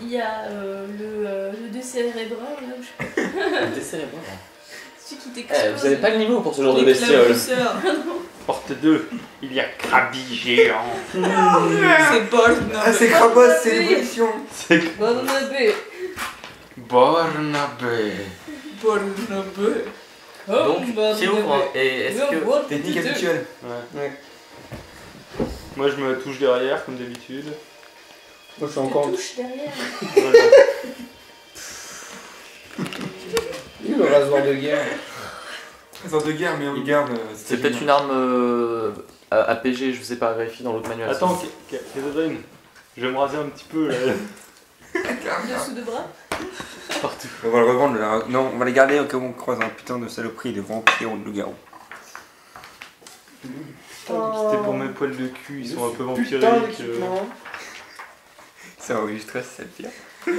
Il y a euh, le, euh, le décérébrant, là, je celui qui Eh, vous avez pas le niveau pour ce genre de bestiole. Porte 2, il y a Krabi géant. C'est Paul. Ah, c'est Krabos, c'est l'évolution. C'est Barnabé. Barnabé. Paul. Donc, qui ouvre Et est-ce que. Technique habituelle. Ouais. Ouais. Moi je me touche derrière comme d'habitude. Moi, je suis Tu encore. derrière. Le rasoir de guerre. Présent de guerre, mais on garde. euh, C'est peut-être une arme euh, APG, je sais pas, vérifier dans l'autre manuel. Attends, K- K- Kézadrine, je vais me raser un petit peu là, Dessous de bras. partout. On va le revendre là. Non, on va les garder au cas où on croise un putain de saloperie de vampire ou de loup-garou. C'était pour mes poils de cul, ils sont un peu Putain vampiriques. Ça enregistrer, c'est le pire.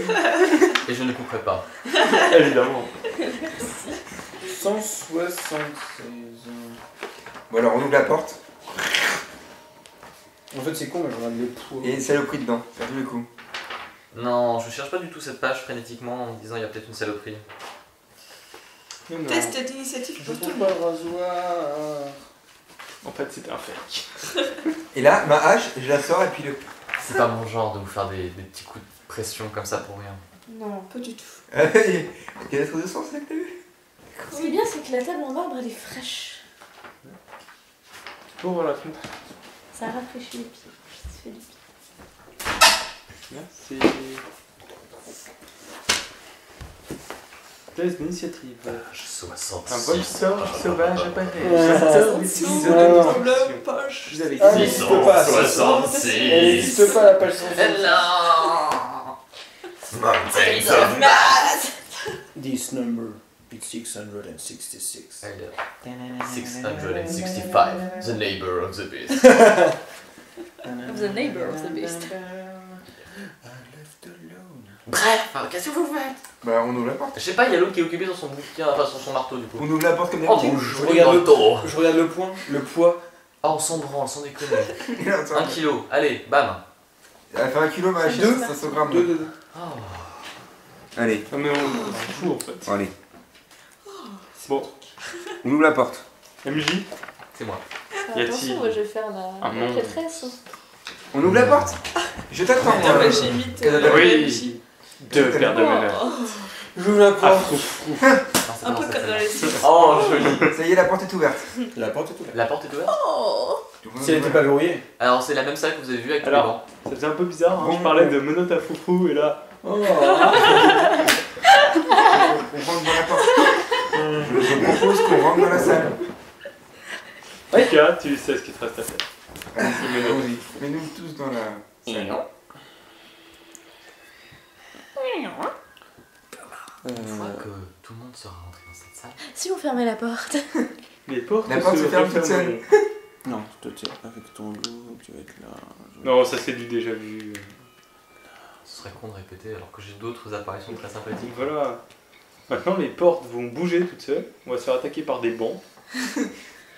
Et je ne couperai pas. Évidemment. 176. Bon, alors on ouvre la porte En fait, c'est con, mais je regarde les poids. et saloperie dedans. Ça tous les coups. Non, je cherche pas du tout cette page frénétiquement en me disant il y a peut-être une saloperie. Non. Test d'initiative pour tout le le rasoir. En fait, c'était un fake. Et là, ma hache, je la sors et puis le. C'est pas mon genre de vous faire des, des petits coups de pression comme ça pour rien. Non. Pas du tout. Ah, Il y a trop de sens là que t'as vu? Ce qui est bien, c'est que la table en marbre, elle est fraîche. Pour la fenêtre. Ça rafraîchit les pieds. Du. Merci. D'initiative. Page 66. Un volsor sauvage apparaît. Non, de non. protection. poche. Vous avez Ah, gagné. n'existe pas, ça. 666. Elle n'existe pas la page 176. Hello Mountains of This number is 666. 665, the neighbor of the beast. Of the neighbor of the beast. Bref, qu'est-ce que vous faites? Bah, on ouvre la porte. Je sais pas, il y a l'autre qui est occupé sur son bouquin, enfin sur son marteau du coup. On ouvre la porte comme Oh, d'habitude. mon Je regarde le- Je regarde le point, le poids. Oh, on s'en branle, sans déconner. Un kilo, allez, bam Elle fait un kilo, ma hache, Deux. 500 grammes. Deux, deux, deux. Oh. Allez, Ah, mais on s'en fout en fait. bon, allez. Bon, On ouvre la porte. MJ, C'est moi. Y Attention, moi je vais faire la, Ah la non. prêtresse. On ouvre la porte Je t'attends. Euh, Oui. Deux paires de meneurs. Oh, J'ouvre la Ah, porte. Un peu comme dans les scène. Sims. Oh, joli Ça y est, la porte est ouverte. La porte est ouverte. La porte est ouverte Oh Si elle n'était pas verrouillée. Alors, c'est la même salle que vous avez vue avec les Alors. bancs. Ça faisait un peu bizarre, hein. Bon. je parlais de menottes à foufou et là. Oh. On rentre dans la porte. Je je propose qu'on rentre dans la salle. En tout cas, tu sais ce qu'il te reste à faire. Allons-y. Mets-nous tous dans la salle. Une fois Euh, que tout le monde sera rentré dans cette salle, Si on fermait la porte. Les portes La porte se ferme toute seule. Non, tu es avec ton loup, tu vas être là. je- Non, ça c'est du déjà vu. ce serait con de répéter alors que j'ai d'autres apparitions très sympathiques. Voilà. Maintenant, les portes vont bouger toutes seules. On va se faire attaquer par des bancs.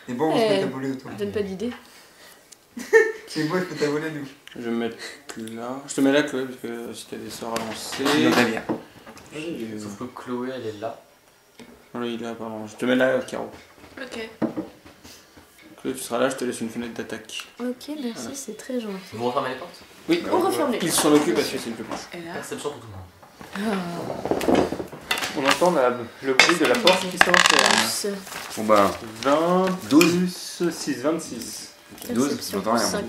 Et bon, on se met à voler autour. Donne pas d'idée. C'est moi, je peux t'avoler, nous. Je vais me mettre là. Je te mets là, Chloé, parce que si t'as des sorts à lancer. Bien. Euh, Sauf que Chloé, elle est là. Voilà, il est là, pardon. Je te mets là, Caro. Ok. Chloé, tu seras là, je te laisse une fenêtre d'attaque. Ok, merci, c'est très gentil. Vous refermez les portes? Oui, On referme les il s'en occupe parce que c'est une peu proche. Perception pour tout le monde. On entend la- le bruit de la porte qui se referme. Plus. Bon bah, 20 12. plus 6, 26. 12, Perception j'entends rien.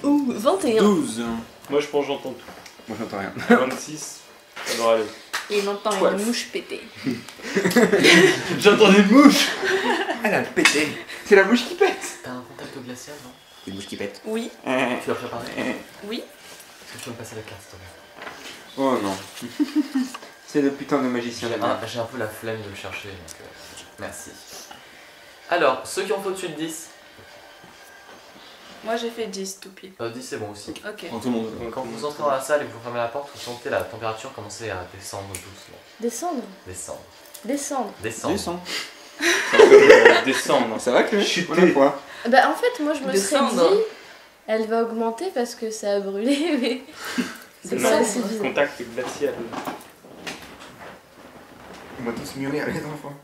plus. Ouh, 21. 12. Moi je pense que j'entends tout. Moi, j'entends rien. 26, ça devrait aller. Et il entend une mouche péter. J'entends des mouches Elle a pété. C'est la mouche qui pète. T'as un contact glacial, non? C'est une mouche qui pète. Oui, Tu l'as préparé oui. Est-ce que tu peux me passer la te plaît Oh non. C'est le putain de magicien J'ai un, j'ai un peu la flemme de le chercher, donc euh, merci. Alors, ceux qui ont fait au-dessus de 10, Moi j'ai fait 10 tout pile. euh, 10 c'est bon aussi. Ok. Pour tout le monde. Quand vous entrez dans la salle et que vous fermez la porte, vous sentez la température commencer à descendre doucement. Descendre. Descendre. Descendre. Descendre. Descends. Euh, Descendre. Ça va, Chloé Chuter. Quoi Bah en fait, moi je me serais Descendre. dit, elle va augmenter parce que ça a brûlé, mais c'est Ça, c'est bizarre. contact glacial. On va tous mûrir les enfants.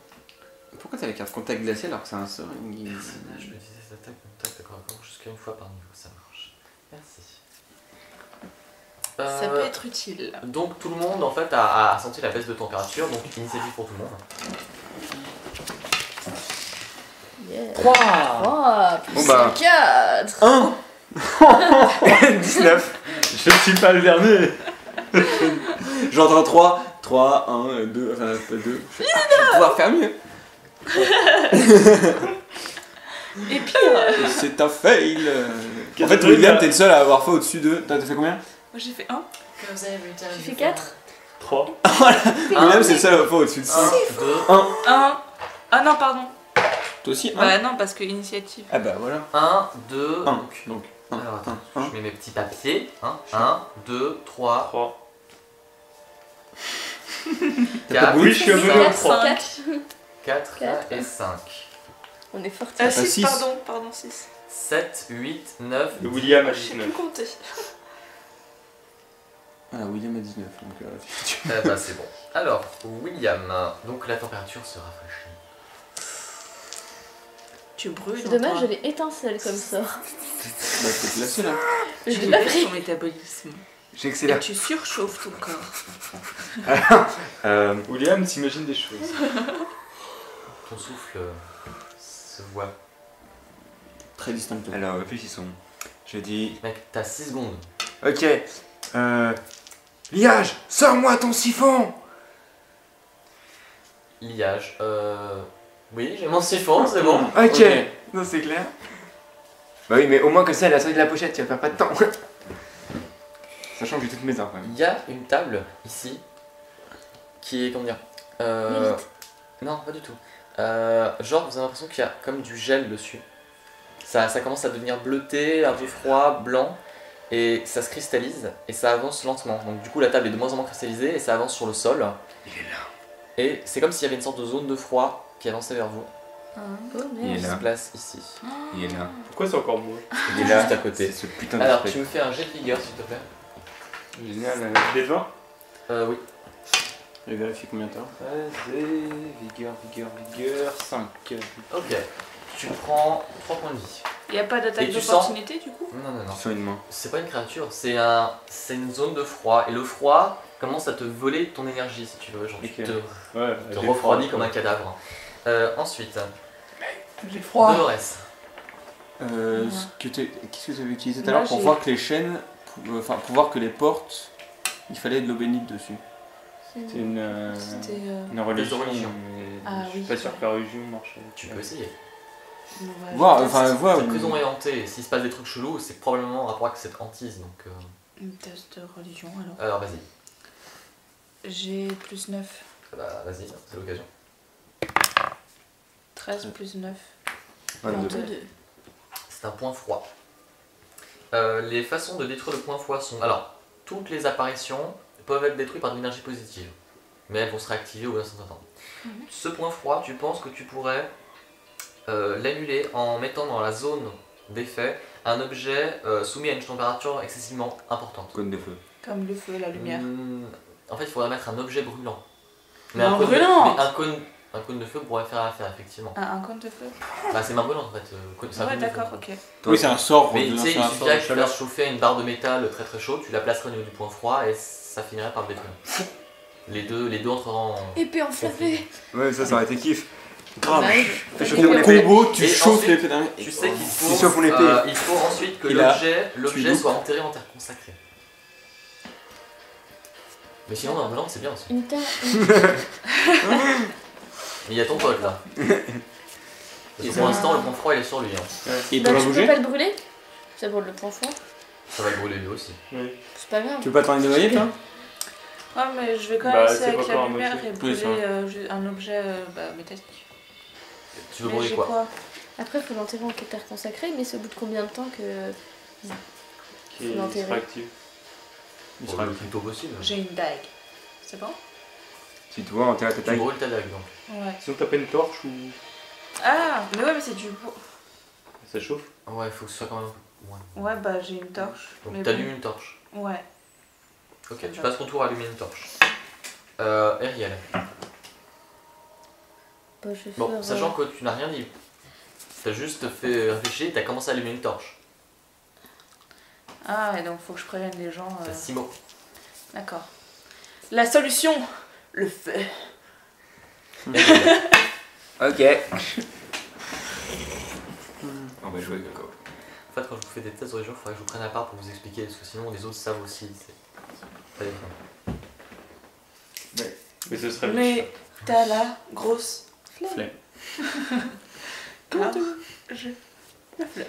Pourquoi t'as la carte contact glacial alors que c'est un sort il- Je me disais, attaque, contact, d'accord, d'accord, jusqu'à une fois par niveau, ça marche. Merci. Ça Euh, peut être utile. Donc tout le monde en fait a, a senti la baisse de température, donc initiative pour tout le monde. Yeah. 3 3 plus Bon bah. 4 1 19 Je suis pas le dernier J'entends 3, 3, 1, 2, enfin 2. Je vais pouvoir faire mieux. Et pire C'est un fail. En fait, William, t'es le seul à avoir fait au-dessus de. T'as fait combien? Moi j'ai fait 1. Tu fais 4 3. William, c'est le seul à avoir fait au-dessus de 5. 1, 2, 1. Ah non, pardon. Toi aussi 1 Bah non, parce que initiative. Ah bah voilà. 1, 2, 1. donc. Donc, 1, Alors attends, 1, je mets mes petits papiers. 1, 2, 3, 3. 4, Oui, je suis heureux. 4 3. 4 4 Quatre. et 5. On est forti. Ah, pas 6, six. pardon, pardon, 6. 7, 8, 9, Le William a Je sais 19. plus compter. Voilà, William a 19. Donc, euh, Eh bah c'est bon. Alors, William, donc la température se rafraîchit. Tu brûles. C'est dommage, j'avais étincelle comme ça. bah, c'est glacé là. Je Je l'ai pas ton métabolisme. Et J'accélère. tu surchauffes ton corps. Euh, William s'imagine des choses. Ton souffle euh, se voit. Très distinctement. alors, réfléchissons. Je dis. Mec, t'as 6 secondes. Ok. Euh. Liage, sors-moi ton siphon Liage. Euh... Oui, j'ai mon siphon, c'est bon. Ok. Non, c'est clair. Bah oui, mais au moins que ça, elle a sorti de la pochette, tu vas perdre pas de temps. Sachant que j'ai toutes mes armes quand même. Il y a une table ici qui est, comment dire euh... Non, pas du tout. Euh, genre, vous avez l'impression qu'il y a comme du gel dessus. Ça, ça commence à devenir bleuté, un peu froid, blanc, et ça se cristallise et ça avance lentement. Donc, du coup, la table est de moins en moins cristallisée et ça avance sur le sol. Il est là. Et c'est comme s'il y avait une sorte de zone de froid qui avançait vers vous. Oh Il est là. se place ici. Il est là. Pourquoi c'est encore moi Il est là. Juste à côté. C'est ce putain de Alors, tu me fais un jet de vigueur, s'il te plaît. Génial. Des 20 Euh, oui. Je vais vérifier combien t'as. 13 et vigueur, vigueur, vigueur, 5. Ok. Tu prends 3 points de vie. Y a pas Et d'attaque tu d'opportunité du coup? Non, non, non. Tu sens une main. C'est pas une créature, c'est un, c'est une zone de froid. Et le froid commence à te voler ton énergie, si tu veux. Genre, tu Ok. te, Ouais, te j'ai refroidis froid. comme un cadavre. Euh, ensuite, J'ai froid. Dolores. Euh, Ouais. Qu'est-ce que tu avais utilisé tout à l'heure pour voir que les chaînes. pou- Enfin, pour voir que les portes. Il fallait de l'eau bénite dessus. C'est une, euh, C'était. euh, une religion. mais Ah je suis oui, pas sûr ouais. que la religion marche. Tu peux essayer. ouais, Voir, enfin, voir. C'est prison orientée. S'il se passe des trucs chelous, c'est probablement en rapport avec cette hantise. Donc, euh, Une test de religion alors. alors vas-y. J'ai plus 9. Bah, vas-y, c'est l'occasion. 13 plus 9. 22. 22. C'est un point froid. Euh, les façons de détruire le point froid sont. Alors, toutes les apparitions peuvent être détruites par de l'énergie positive, mais elles vont se réactiver au bout d'un certain temps. Mhm. Ce point froid, tu penses que tu pourrais euh, l'annuler en mettant dans la zone d'effet un objet euh, soumis à une température excessivement importante. Cône de feu. Comme le feu la lumière. Hmm, en fait, il faudrait mettre un objet brûlant. Mais un cône de- brûlant mais un cône, un cône de feu pourrait faire l'affaire, effectivement. Un, un compte de feu Bah, c'est main brûlante en fait. euh, cône- Ouais, cône de feu. d'accord, ok. Oui, c'est un sort. Mais de- tu sais, il suffirait de que tu fasses chauffer une barre de métal très très chaude, tu la placerais au niveau du point froid et ça finirait par le détruire. Les deux, les deux entreront en. Épée enflammée. Ouais, ça, ça aurait été kiff. Grave. Chauffer Épée mon épée. combo, tu Et chauffes ensuite, l'épée d'un mec. Tu sais qu'il faut, on l'épée. euh, il faut ensuite que Il a- l'objet, l'objet loupes. soit enterré en terre consacrée. Mais sinon, dans brûlante, c'est bien aussi. Une terre. Mais il y a ton pote là. Parce que pour l'instant, le point froid il est sur lui. hein. Il Bah, peut pas tu peux bouger pas le brûler Ça brûle le point froid. Ça va le brûler lui aussi. Oui. C'est pas grave. Tu veux pas t'en noyer, toi? Ouais, mais je vais quand Bah, même c'est essayer avec la lumière et brûler euh, un objet euh, bah, métallique. Tu veux Mais brûler quoi? Après, faut l'enterrer en terre consacrée, mais c'est au bout de combien de temps que. Qui Faut est l'enterrer? sera actif. Il sera Le plus tôt possible. J'ai une dague. C'est bon? Si tu vois, enterrer ta Tu taille. brûles ta dague donc. Ouais. Sinon, t'as pas une torche ou. Ah, mais ouais, mais c'est du. Ça chauffe? Ouais, faut que ce soit quand même. Ouais. Ouais, bah j'ai une torche. Donc t'allumes bon. une torche. Ouais. Ok, tu passes ton tour à allumer une torche. Euh, Ariel. Bah, je Bon, faire, sachant que tu n'as rien dit. T'as juste fait réfléchir, t'as commencé à allumer une torche. Ah, et donc faut que je prévienne les gens. euh, T'as 6 mots. D'accord. La solution Le feu. Ok. On va jouer avec le fait, quand je vous fais des tests les jeux, il faudrait que je vous prenne à part pour vous expliquer, parce que sinon les autres savent aussi. C'est pas évident. Mais ce serait Mais t'as la grosse flemme. Flemme. Comment je... La flemme.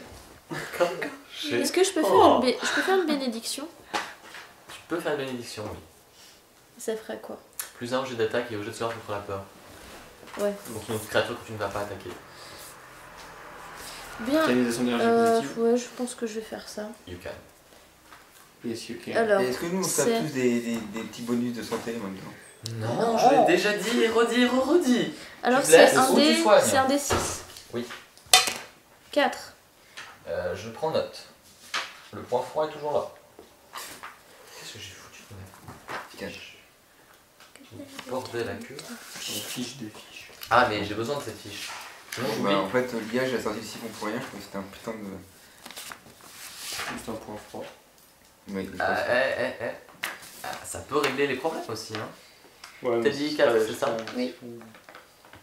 Est-ce que je peux, faire Oh. une je peux faire une bénédiction? Tu peux faire une bénédiction, oui. Ça ferait quoi? Plus un au jet d'attaque et au jet de sauvegarde contre la peur. Ouais. Donc une autre créature que tu ne vas pas attaquer. Bien. Canalisation d'énergie Euh, positive. ouais, je pense que je vais faire ça. You can. Yes, you can. Alors, Est-ce que nous on se tape tous des, des, des petits bonus de santé maintenant Non, je l'ai déjà dit et redit et redit. alors c'est un soignes c'est un dé 6. Oui. 4. Euh, je prends note. Le point froid est toujours là. Qu'est-ce que j'ai foutu de Bordel à queue. On fiche des fiches. Ah, mais j'ai besoin de cette fiche. Bah, En fait, l'IA, j'ai sorti le siphon pour rien, je crois que c'était un putain de. Juste un point froid. Mais Ah, eh, eh, eh. Ah, ça peut régler les problèmes aussi. Hein. Ouais, T'as dit c'est quatre, pas- c'est ça Oui.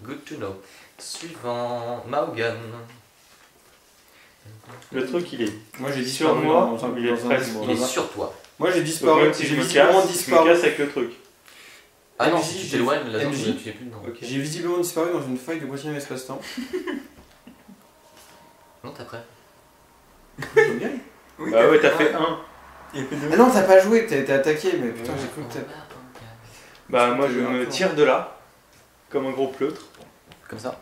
Good to know. Suivant, Maugan. Le truc, il est. Moi j'ai Sur disparu moi, dans un- il est dans un- presque- dans Il est sur toi. Moi j'ai disparu. J'ai casse, je me disparu. casse avec le truc. Ah non, si tu j'ai- t'éloignes, la zone, tu n'es plus dedans. J'ai visiblement disparu dans une faille de Boissier espace-temps. Non, t'es prêt J'aime bien. Oui, Bah ouais, t'as fait un. Ah non, t'as pas joué, t'as été attaqué, mais putain, j'ai cru que t'as. Bah moi je me tire de là, comme un gros pleutre. Comme ça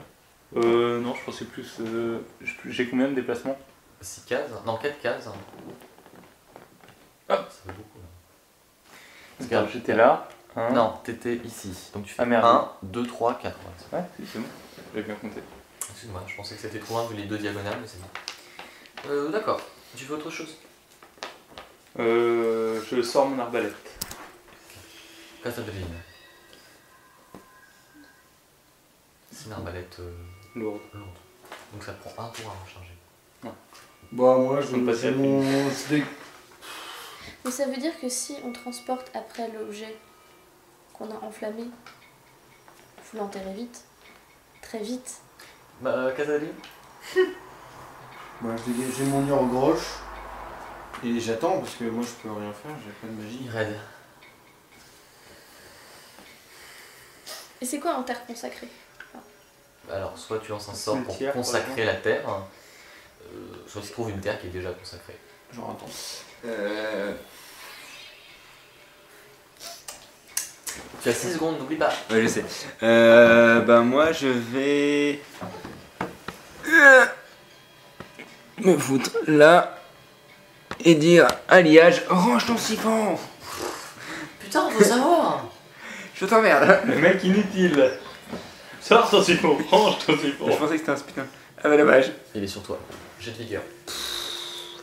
Euh non, je pensais plus. euh, J'ai combien de déplacements? 6 cases Non, 4 cases. Ah, ça fait beaucoup là. Regarde, j'étais là. Un. Non, t'étais ici. Donc tu fais Ah, merde. 1, 2, 3, 4. Ouais, si, c'est bon. J'avais bien compté. Excuse-moi, je pensais que c'était trop loin vu les deux diagonales, mais c'est bon. Euh, d'accord. Tu fais autre chose? Euh, je sors mon arbalète. Qu'est-ce que ça devine C'est une arbalète euh, Lourde. lourde. Donc ça te prend un tour à recharger. Bah, moi Je me passe j'ai la mon. Mais ça veut dire que si on transporte après l'objet qu'on a enflammé, faut l'enterrer vite. Très vite. Bah, euh, Kazali Bah, je dégage- j'ai mon ur groche. Et j'attends parce que moi je peux rien faire, j'ai pas de magie. Il raid. Et c'est quoi un terre consacrée Alors, soit tu lances un sort pour consacrer la terre, euh, soit tu trouves une terre qui est déjà consacrée. Genre, attends. Euh. Tu as 6 secondes, n'oublie pas. Ouais, je sais. Euh, bah moi je vais Euh, me foutre là et dire à Liage range ton siphon. Putain, faut savoir Je t'emmerde. Le mec inutile. Sors ton siphon, range ton siphon. Je pensais que c'était un putain. Ah bah dommage. Il est sur toi. Jet de vigueur.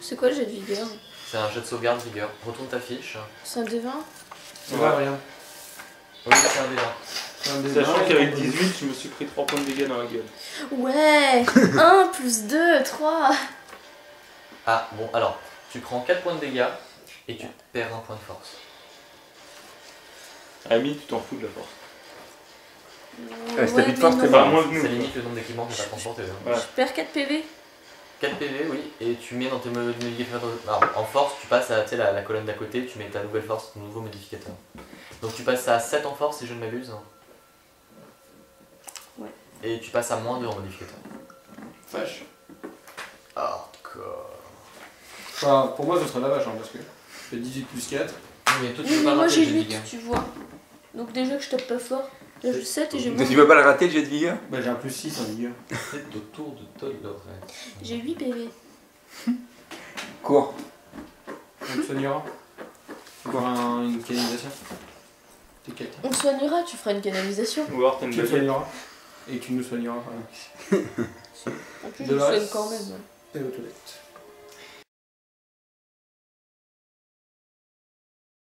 C'est quoi le jet de vigueur? C'est un jet de sauvegarde vigueur. Retourne ta fiche. C'est un D20 Ça va, rien. Oui, c'est un Sachant qu'avec on- 18, je me suis pris 3 points de dégâts dans la gueule. Ouais 1 plus 2, 3 Ah, bon, alors, tu prends 4 points de dégâts et tu perds un point de force. Ami, tu t'en fous de la force. Ouais, si t'as plus de force, t'es non. Enfin, moins que nous. Ça limite le nombre d'équipements que tu vas transporter. hein. Je perds 4 PV 4 PV, oui, et tu mets dans tes mo- modificateurs. Alors, en force, tu passes à tu sais, la, la colonne d'à côté, tu mets ta nouvelle force, ton nouveau modificateur. Donc tu passes à 7 en force si je ne m'abuse. Ouais. Et tu passes à moins 2 en modificateur. Vache. Hardcore. Enfin, pour moi, ce serait la vache, hein, parce que je fais 18 plus 4. Mais toi, tu Oui, mais pas moi rater j'ai le jet de 8, vigueur. tu vois. Donc déjà que je tape pas fort, j'ai juste 7 et j'ai Donc moins. tu vas pas le rater le jet de vigueur Bah, j'ai un plus 6 en vigueur. C'est au tour de Tolorette. J'ai 8 PV. Cours. On te soignera. Pour un- une canalisation? On te soignera, tu feras une canalisation. Ou alors t'as une Tu me soigneras. Et tu nous soigneras. quand même. En plus, je De soigne reste. quand même. Et aux toilettes.